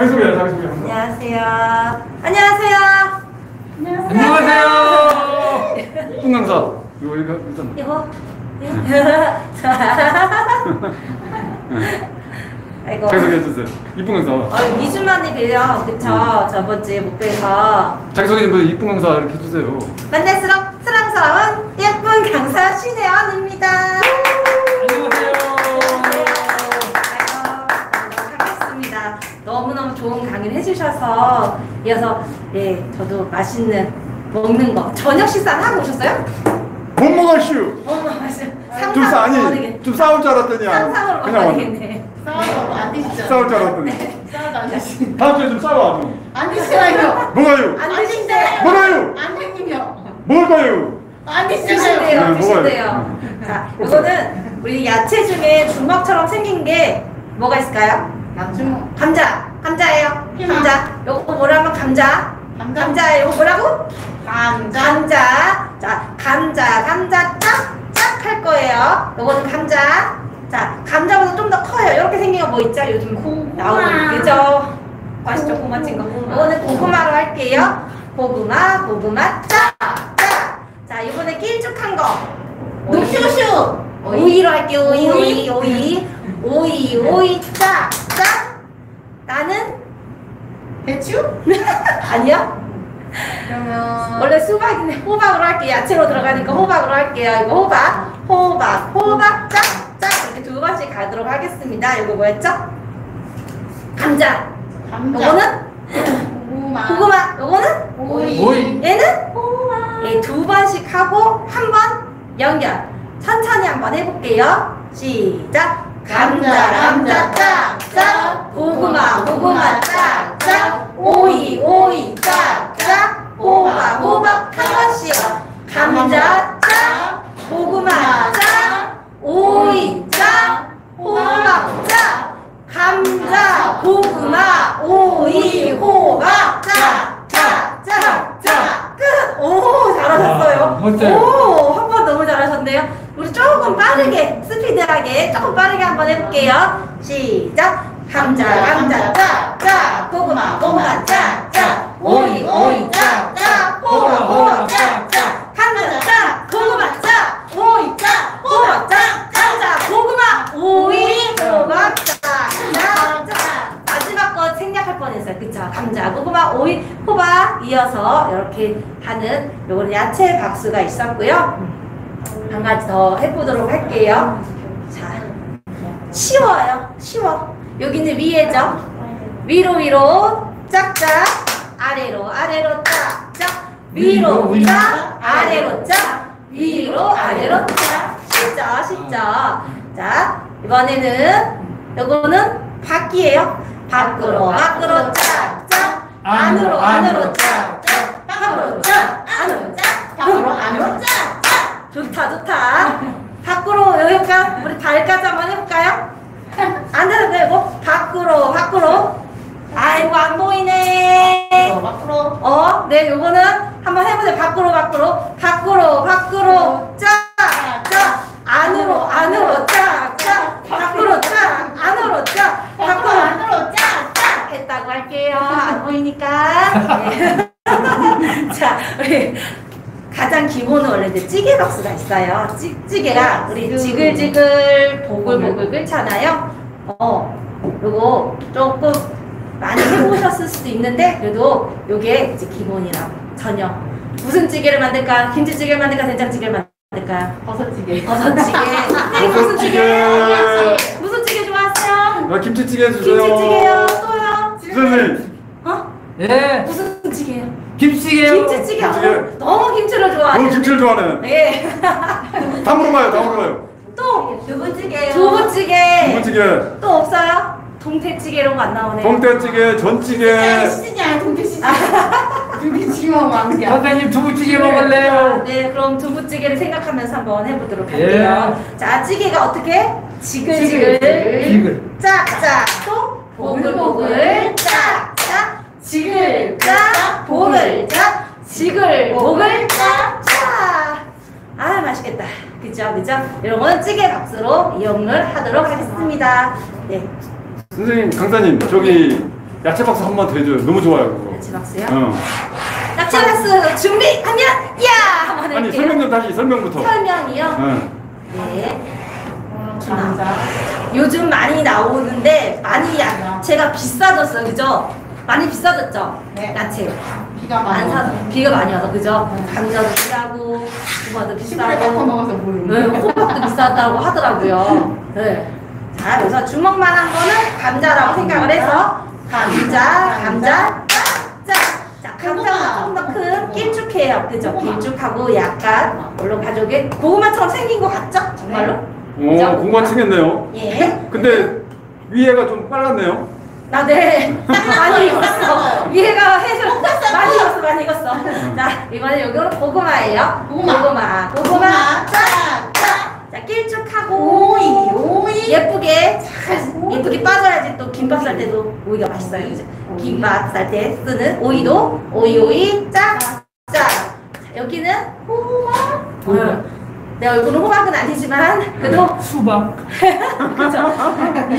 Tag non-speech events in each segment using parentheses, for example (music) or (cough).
자기소개, 자기소개. 안녕하세요. 안녕하세요. 안녕하세요. 이쁜 강사. 이거 이거 일단. 이거. (laughs) 아이고. 자기소개 해 주세요. 이쁜 강사. 어, 2주 만에 뵈요. 그쵸? 저번 주에 못 뵈서. 자기소개 좀 이쁜 강사 이렇게 해주세요. 만날수록 사랑스러운 예쁜 강사 신혜원입니다. 너무너무 좋은 강의를 해주셔서 이어서 예, 저도 맛있는 먹는 거 저녁 식사는 하고 오셨어요? 못 먹었슈. 어머 맛있 좀 싸, 아니, 좀 싸울 줄 알았더니 상상으로 그냥 왔네. 가야겠네. 싸워도 안 드시죠? 싸울 줄 알았더니. 싸워도 안 드시. 다음 주에 좀 싸워. 좀. 안 드시나요? 뭐가요? 안 드신대요. 뭐가요? 안 드시면 뭘까요? 안 드시나요? 드신대요. 네, 드신대요. 자, 이거는 우리 야채 중에 주먹처럼 생긴 게 뭐가 있을까요? 양주먹. 감자. 감자예요. 감자. 요거 뭐라면 감자. 감자. 감자예요. 요거 뭐라고? 감자. 감자. 자, 감자, 감자 짝 짝 할 거예요. 요거는 감자. 자, 감자보다 좀 더 커요. 이렇게 생긴 거 뭐 있죠? 요즘 고구마. 나오는 그죠? 맛있죠? 고구마 찐 거. 요거는 고구마로 할게요. 고구마, 고구마 짝, 짝. 자, 이번에 길쭉한 거. 녹슈슈. 오이로 할게요. 오이, 오이, 오이. 오이. 오이, 짝, 짝. 나는 배추? (laughs) 아니요. 그러면 원래 수박인데 호박으로 할게요. 야채로 들어가니까 호박으로 할게요. 이거 호박, 호박, 호박, 짝, 짝 이렇게 두 번씩 가도록 하겠습니다. 이거 뭐였죠? 감자. 감자. 요거는 고구마. 고구마. 요거는 오이. 오이. 얘는 고구마. 예, 두 번씩 하고 한 번 연결. 천천히 한번 해볼게요. 시작. 감자, 감자, 짝, 짝. 고구마, 고구마, 짝, 짝. 오이, 오이, 짝, 짝. 호박, 호박 한 번씩. 감자, 짝. 고구마, 짝. 오이, 짝. 호박, 짝. 감자, 고구마, 오이, 호박, 짝, 짝, 짝, 짝. 끝! 오, 잘하셨어요. 오, 한 번 너무 잘하셨네요. 우리 조금 빠르게, 스피드하게, 조금 빠르게 한번 해볼게요. 시작! 감자, 감자, 짝, 짝, 고구마, 고구마, 짝, 짝, 오이, 오이, 짝, 짝, 호박, 호박, 짝, 짝, 감자, 짝, 고구마, 짝, 오이, 짝, 호박, 짝, 감자, 고구마, 오이, 호박, 짝, 짝, 짝. 마지막 거 생략할 뻔했어요. 그쵸? 감자, 고구마, 오이, 호박 이어서 이렇게 하는 요거는 야채 박수가 있었고요. 한 가지 더 해보도록 할게요. 자, 쉬워요. 쉬워. 여기는 위에죠. 위로 위로. 짝짝. 아래로 아래로 짝짝. 위로 짝 아래로 짝. 위로 아래로 짝. 쉽죠? 쉽죠? 자 이번에는 요거는 밖이에요. 밖으로 밖으로 짝짝. 안으로 안으로 짝짝. 밖으로 짝. 안으로 짝. 밖으로 안으로 짝. 좋다 좋다 밖으로 여기까 우리 발까지 한번 해볼까요? 안 되는 되고 밖으로 밖으로 아이고 안 보이네 어, 밖으로. 어, 네, 요거는 한번 해보세요. 밖으로, 밖으로, 밖으로, 밖으로, 짝, 짝, 안으로, 안으로, 짝, 짝, 밖으로, 짝, 안으로, 짝, 밖으로 안으로 짝. 짝. 했다고 할게요. 안 보이니까. 네. (laughs) (laughs) 자, 우리 가장 기본은 원래 이제 찌개 박수가 있어요. 찌, 찌개가 우리 지글지글 보글보글 끓잖아요. 어, 요거 조금 많이 해보셨을 수도 있는데 그래도 요게 이제 기본이라 전혀 무슨 찌개를 만들까? 김치찌개를 만들까? 된장찌개를 만들까요? 버섯찌개. 버섯찌개. (laughs) 네, 무슨 찌개? 무슨 찌개 좋아하세요? 나 김치찌개 해주세요. 김치찌개요. 또요? 선생님. 어? 예, 무슨? 김치찌개요. 김치찌개. 김치찌개. 너무 김치를 너무 좋아해요. 김치를 좋아하네. 예. 다 물어봐요, 다 물어봐요. 또 두부찌개요. 두부찌개. 김치찌개, 또 없어요? 동태찌개 이런 거 안 나오네. 동태찌개, 전찌개. 시즌이 아니라 동태 시즌. 두부찌개만 많은 게. 선생님 두부찌개 먹을래요? 네, 그럼 두부찌개를 생각하면서 한번 해보도록 예. 할게요. 자, 찌개가 어떻게? 지글지글, 지글. 짝짝, 또 보글보글, 짝짝, 지글, 짝, 보글, 짝, 지글, 보글, 짝짝. 아, 맛있겠다. 그죠, 그죠? 이런 거는 찌개 박스로 이용을 하도록 하겠습니다. 네. 선생님, 강사님, 저기 야채 박스 한 번 더 해줘요. 너무 좋아요 그거. 야채 박스요? 어. 야채 박스 준비하면 야 한번 아니 해볼게요. 설명 좀 다시 설명부터. 설명이요. 응. 네. 감자. 요즘 많이 나오는데 많이 야채가 비싸졌어요, 그죠? 많이 비싸졌죠? 네. 야채. 비가 많이 안 와서. 비가 많이 와서 그죠? 네. 감자도 비싸고 고구마도 깎아 비싸고 먹어서 네, 호박도 비싸다고 하더라고요. 네. 자, 그래서 주먹만 한 거는 감자라고 생각을 해서 감자, 감자, 짜. 자, 감자가 좀더큰 길쭉해요, 그죠? 길쭉하고 약간 물론 가족의 고구마처럼 생긴 것 같죠? 정말로? 오 그죠? 공간 챙겼네요. 예. 근데 위에가 좀 빨랐네요. 나 네. 많이 익었어. 위에가 해서 많이 익었어, 많이 익었어. 자, 이번에 여기는 고구마예요. 고구마. 고구마. 고구마. 짜, 짜. 자, 길쭉하고 오이, 오이. 예쁘게 잘 예쁘게 빠져야지 또 김밥 쌀 때도 오이가 맛있어요. 그죠? 김밥 쌀 때 쓰는 오이도 오이 오이 짜, 짜. 자, 여기는 호박. 응. 내 얼굴은 호박은 아니지만 그래도 수박. (laughs) (laughs) 그죠?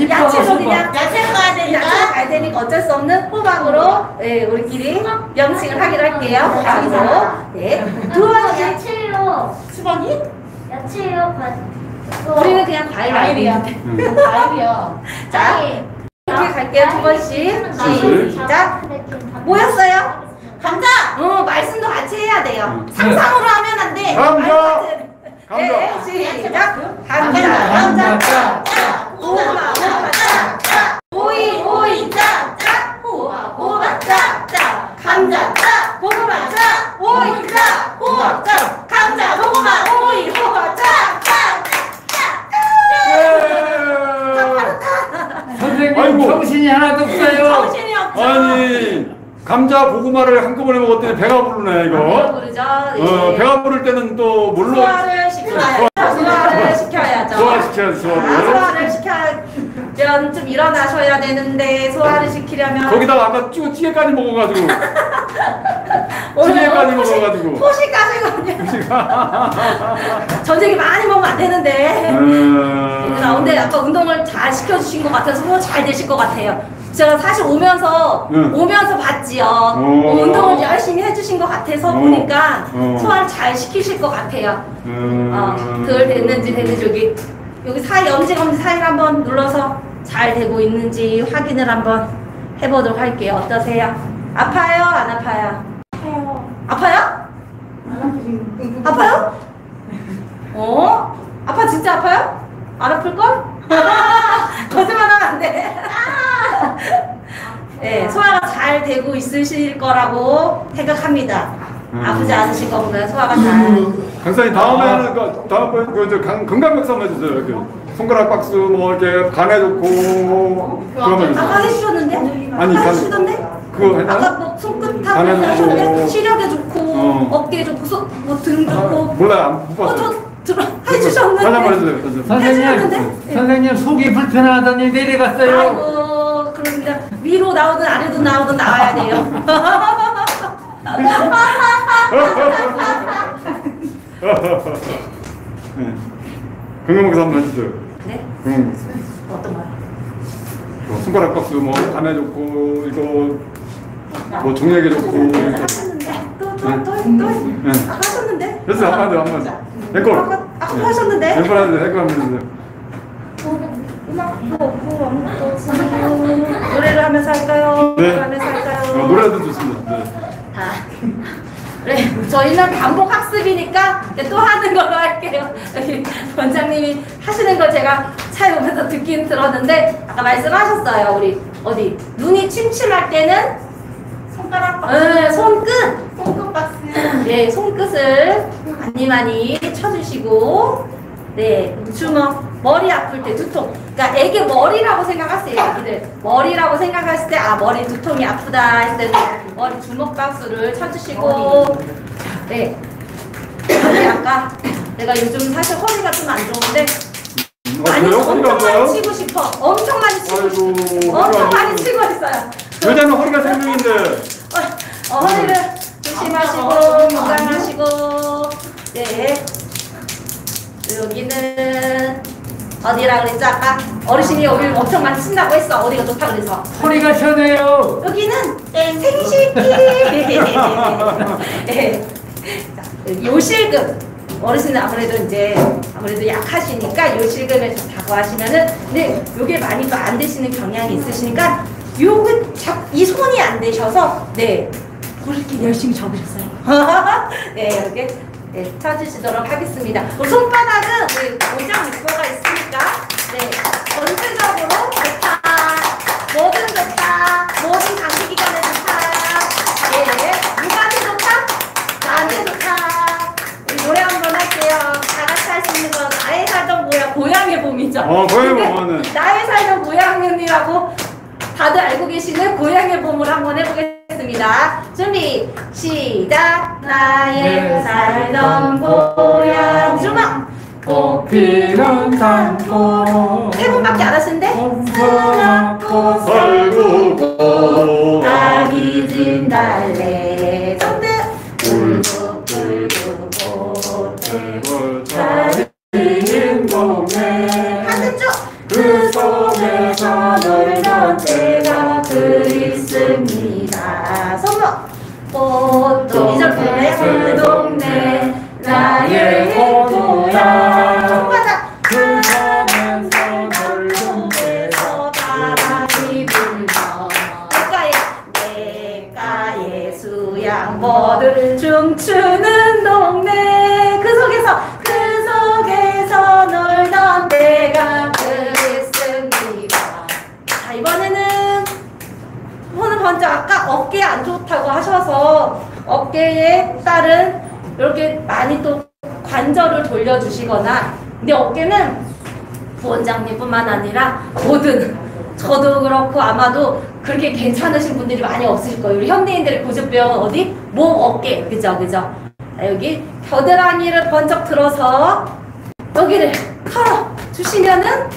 수박. 그냥 야채로 가야 되니까. 야채 가야 되니까 어쩔 수 없는 호박으로 예, 우리끼리 명칭을 하기로 할게요. 호박으로. 네. 두 번째 야채로 수박이? 야채로 과 우리는 그냥 과일 과일이야. 응. 과일이야. 자, 이렇게 갈게요. 두 번씩. 시작. 모였어요? 감자. 어, 말씀도 같이 해야 돼요. 응. 상상으로 하면 안 돼. 감자. 감자. 네, 시작. 감자, 감자, 감자, 감자, 짜, 짜. 고구마, 고구마, 짜, 짜. 오이, 오이, 짜, 짜. 호박, 호박, 짜, 짜. 감자, 짜. 고구마, 짜. 오이, 짜. 호박, 짜. 감자, 고구마, 오이, 호박, 짜, 짜. 예! 선생님 아이고. 정신이 하나도 없어요. 정신이 없죠. 아니 감자 고구마를 한꺼번에 먹었더니 배가 부르네 배가 이거. 부르죠. 어 예. 배가 부를 때는 또 뭘로 소화를 시켜야죠. 소화를 시켜야죠. 소화시켜야지 아, 소화를. 소화를 시켜야 면좀 일어나셔야 되는데 소화를 시키려면 거기다가 아까 찌 찌개까지 먹어가지고 (laughs) 찌개까지 포식- 먹어가지고. 포식까지거든요. (laughs) 전쟁이 많이 먹으면 안 되는데. 음. 근데 아까 운동을 잘 시켜주신 것 같아서 소화 잘 되실 것 같아요. 제가 사실 오면서 응. 오면서 봤지요. 오. 운동을 열심히 해주신 것 같아서 오. 보니까 오. 소화를 잘 시키실 것 같아요. 음. 어, 덜 됐는지 됐는지 여기 여기 사이 엄지 엄지 사이를 한번 눌러서 잘 되고 있는지 확인을 한번 해보도록 할게요. 어떠세요? 아파요? 안 아파요? 아파요? 아파요? (laughs) 어? 아파 진짜 아파요? 안 아플 걸? (laughs) 거짓말하면 안 돼. (laughs) 네, 소화가 잘 되고 있으실 거라고 생각합니다. 음. 아프지 않으실 거고요. 소화가 잘. 강사님 다음에는 그 다음번에 그저 건강 백사 한번 해주세요. 이렇게 손가락 박스 뭐 이렇게 간에 좋고 그러면 아까 해주셨는데? 아니, 아까 간- 해주셨던데? 그거 했나? 아까 뭐 손끝하고 간에 좋고. 하셨는데? 시력에 좋고 어. 어깨에 좋고 손, 뭐등 아, 좋고 몰라요 안못 어, 봤어요. 저 들어 해주셨는데? 다시 한번 해주세요. 다시. 선생님, 해주셨는데? 선생님 속이 불편하더니 내려갔어요. 아이고 그런데 위로 나오든 아래로 나오든 나와야 돼요 (laughs) 네. 백사 한번 해주세요. 네? 응. 어떤 거요? 뭐 손가락 박스 뭐 간에 좋고 이거 뭐 종약에 좋고 또또또또 네. 아까 하셨는데? 됐어요 한번 하죠 한번. 앵콜. 아까 아까 하셨는데? 앵콜 하세요 앵콜 한번 해주세요. 음악도 없고 아무것도 없고 노래를 하면서 할까요? 네. 노래를 하면서 할까요? 어, 노래도 좋습니다. 그래 저희는 반복 학습이니까 또 하는 걸로 할게요. 여기 원장님이 하시는 걸 제가 차에 오면서 듣긴 들었는데 아까 말씀하셨어요. 우리 어디 눈이 침침할 때는 손가락 네, 손끝 손끝 박스. 네 손끝을 많이 많이 쳐주시고 네 주먹 머리 아플 때 두통 그러니까 애기 머리라고 생각하세요 애기들 머리라고 생각했을 때 아 머리 두통이 아프다 했을 때는 머리 주먹 박수를 쳐주시고 네. 아까 내가 요즘 사실 허리가 좀 안 좋은데? 허리가 엄청? 많이 치고 싶어. 엄청 많이 치고 아이고, 엄청 많이 안 치고 있어요. 여자는 허리가 생명인데. 어, 어, 허리를 조심하시고 건강하시고. 네. 여기는 어디라 그랬죠 아까 어르신이 여기를 엄청 많이 친다고 했어. 어디가 좋다 그래서. 허리가 시원해요. 여기는 생식기. (laughs) 예. 자, 요실금. 어르신은 아무래도 이제 아무래도 약하시니까 요실금에 좋다고 하시면은 근데 요게 많이 또 안 되시는 경향이 있으시니까 자- 이 손이 안 되셔서 네 그렇게 열심히 접으셨어요. (laughs) 네 이렇게 네, 쳐주시도록 하겠습니다. 우리 손바닥은 우리 고장 입고가 있으니까 네 전체적으로 좋다. 뭐든 좋다. 모든 장기 기간에 좋다. 예, 누구한테 좋다? 나한테 좋다. 우리 노래 한번 할게요. 다 같이 할 수 있는 건 나의 살던 고향, 고향의 봄이죠. 어, 고향의 봄은. 나의 살던 고향은이라고 다들 알고 계시는 고향의 봄을 한번 해보겠습니다. 준비, 시작. 나의 네, 살던 고향. 주먹. 꽃피는 산고 세 분밖에 안 하시는데? 봄봄하고 살고 아기 진 달래 손들 울고 울고 못해 자 양모들 춤추는 동네. 그 속에서 그 속에서 놀던 때가 그랬습니다. 자 이번에는 오늘 먼저 아까 어깨 안 좋다고 하셔서 어깨에 따른 이렇게 많이 또 관절을 돌려주시거나 근데 어깨는 부원장님뿐만 아니라 모든 저도 그렇고 아마도 그렇게 괜찮으신 분들이 많이 없으실 거예요. 우리 현대인들의 고집병은 어디? 목, 어깨. 그죠? 그죠? 자, 여기 겨드랑이를 번쩍 들어서 여기를 털어 주시면은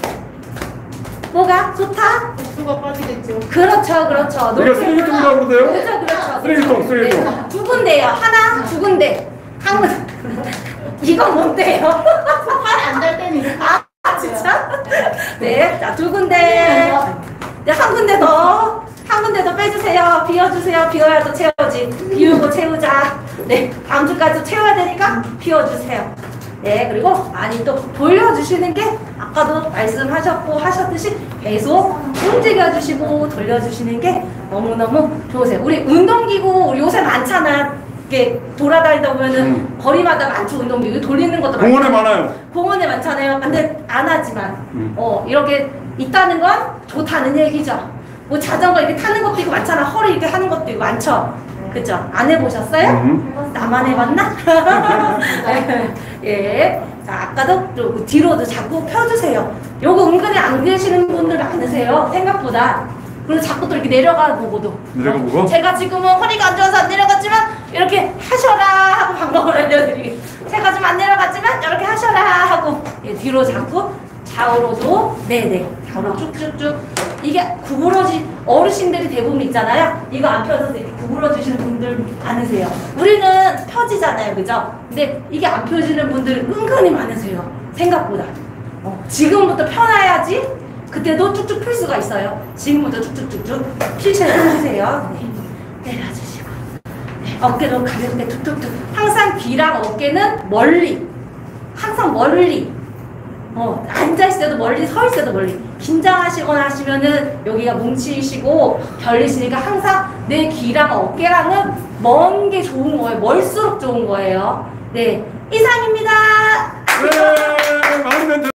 뭐가 좋다? 수가 빠지겠죠. 그렇죠, 그렇죠. 이게 쓰레기통이라고 그러대요? 그렇죠, 그렇죠. 쓰레기통, 쓰레기통. 네, 두 군데요. 하나, 두 군데. 한 군. 이건 뭔데요? 팔이 안달 때니까. 아, 진짜? 네, 자, 두 군데. 네, 한 군데 더. 한 군데 더 빼주세요. 비워주세요. 비워야 또 채워지. 비우고 채우자. 네, 다음 주까지 채워야 되니까 비워주세요. 네, 그리고 많이 또 돌려주시는 게 아까도 말씀하셨고 하셨듯이 계속 움직여주시고 돌려주시는 게 너무너무 좋으세요. 우리 운동기구 요새 많잖아. 이렇게 돌아다니다 보면은 음. 거리마다 많죠 운동기구 돌리는 것도 공원에. 많아요. 공원에 많잖아요. 근데 안 하지만 음. 어 이렇게 있다는 건 좋다는 얘기죠. 뭐 자전거 이렇게 타는 것도 있고 많잖아. 허리 이렇게 하는 것도 있고 많죠. 그죠? 안 해보셨어요? 음. 나만 해봤나? (laughs) 예. 자 아까도 또 뒤로도 자꾸 펴주세요. 요거 은근히 안 되시는 분들 많으세요. 생각보다. 그리고 자꾸 또 이렇게 내려가 보고도. 내려가 보고? 제가 지금은 허리가 안 좋아서 안 내려갔지만 이렇게 하셔라 하고 방법을 알려드리기. 제가 좀 안 내려갔지만 이렇게 하셔라 하고 예, 뒤로 자꾸 좌우로도 네네 좌우로 쭉쭉쭉 이게 구부러지 어르신들이 대부분 있잖아요. 이거 안 펴져서 이렇게 구부러지시는 분들 많으세요. 우리는 펴지잖아요, 그죠? 근데 이게 안 펴지는 분들 은근히 많으세요. 생각보다. 어, 지금부터 펴놔야지 그때도 쭉쭉 필 수가 있어요. 지금부터 쭉쭉쭉쭉 피셔주세요. 네. 내려주시고 네, 어깨도 가볍게 툭툭툭 항상 귀랑 어깨는 멀리 항상 멀리 어, 앉아있을 때도 멀리 서 있을 때도 멀리 긴장하시거나 하시면은 여기가 뭉치시고 결리시니까 항상 내 귀랑 어깨랑은 먼 게 좋은 거예요. 멀수록 좋은 거예요. 네. 이상입니다. 네, 많은 멘트.